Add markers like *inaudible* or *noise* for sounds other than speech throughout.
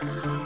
oh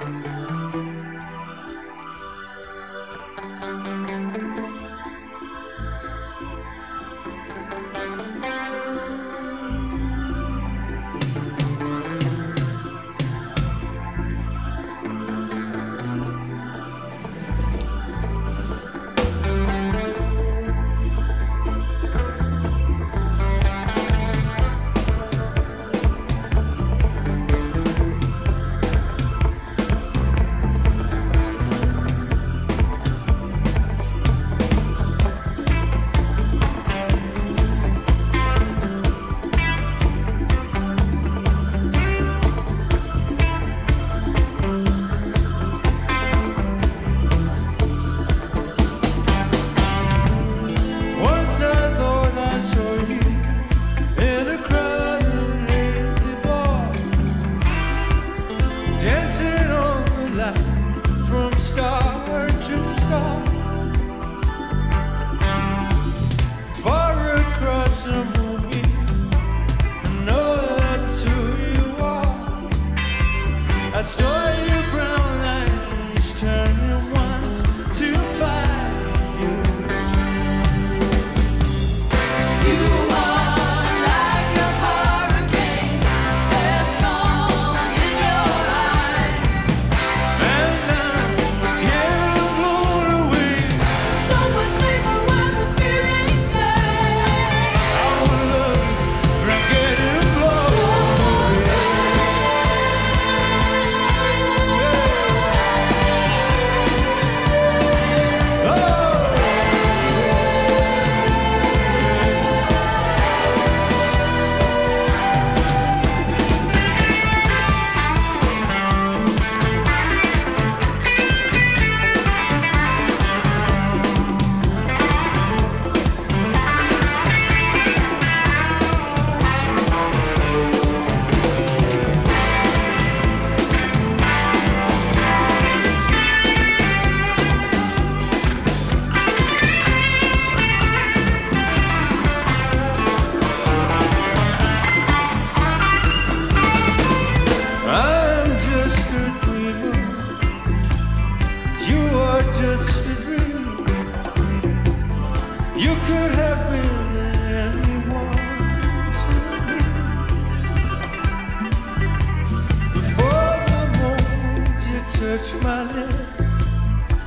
You are just a dream. You could have been anyone to me. Before the moment you my lips,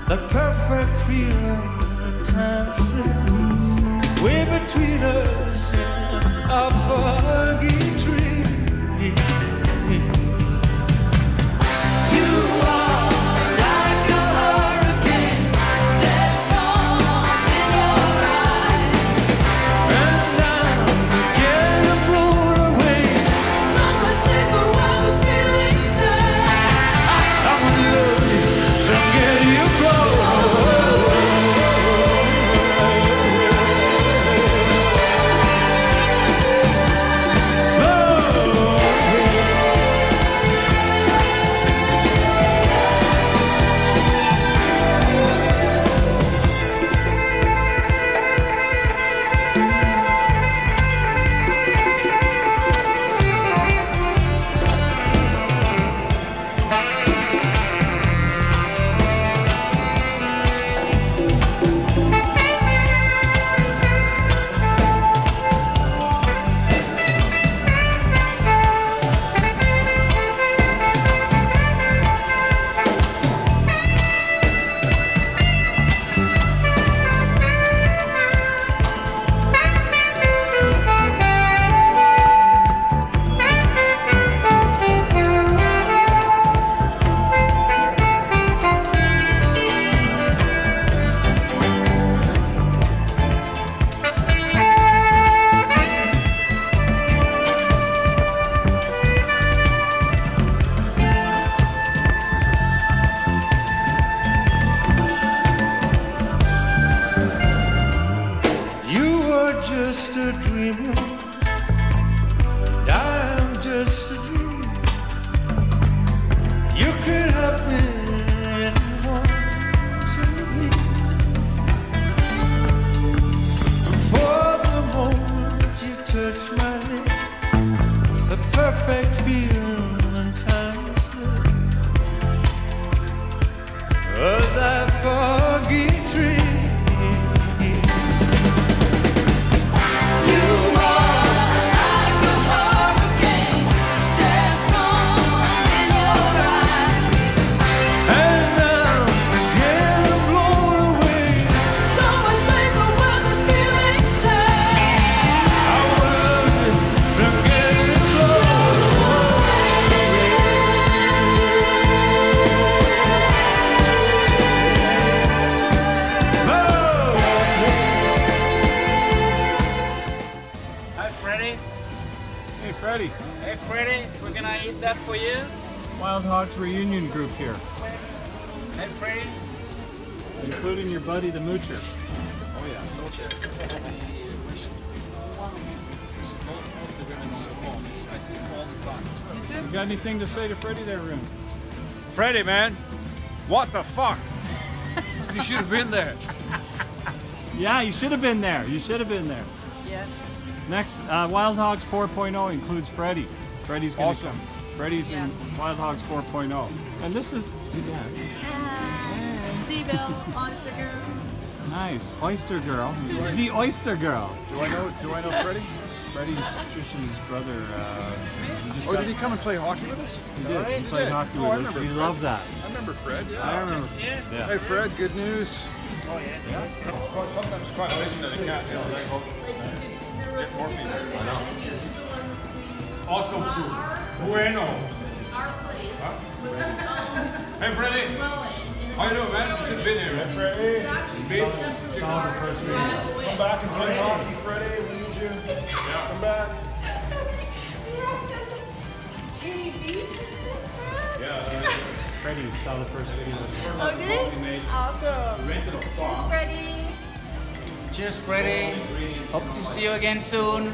that perfect feeling time slips way between us and our foggy dream. just a dreamer Wild Hogs reunion group here, Hey, Freddy. including your buddy the Moocher. Oh yeah, so check. Most of the women on the phone. I see them all the time. You got anything to say to Freddy there, Roon? Freddy, man, what the fuck? you should have been there. *laughs* Yeah, you should have been there. You should have been there. Yes. Next, uh, Wild Hogs 4.0 includes Freddy. Freddy's gonna Awesome. come. Freddie's Yes. in Wild Hogs 4.0. And this is Yeah. Seabill, monster girl. nice. Oyster Girl. The Oyster Girl. Do I know? Do I know Freddie? Freddie's Trishan's brother. Uh, Oh, did he come and play hockey with us? he did. He played did? hockey Oh, with us. remember We love that. I remember Fred. Yeah. I remember. Hey Yeah. Fred, good news. Oh, yeah. Sometimes it's quite amazing that they can't, you know, let go. Get more people. I know. Awesome food. Bueno. Huh? Ah, hey, Freddie. How you doing, man? You should have been here, man. Freddie, Beef? come back and play hockey. Freddie, we need you. Come back. *laughs* Yeah. Freddie saw the first video. Oh, did it? Awesome. Cheers, Freddie. Cheers, Freddie. Hope to see you again soon.